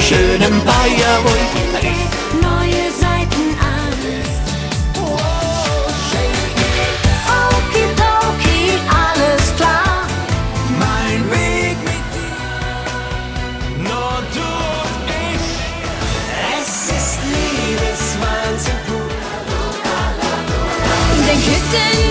schönen Bayerwoi. Neue Seiten Angst. Okidoki, alles klar. Mein Weg mit dir, nur du und ich. Es ist Liebeswahnsinn pur. Den Küssen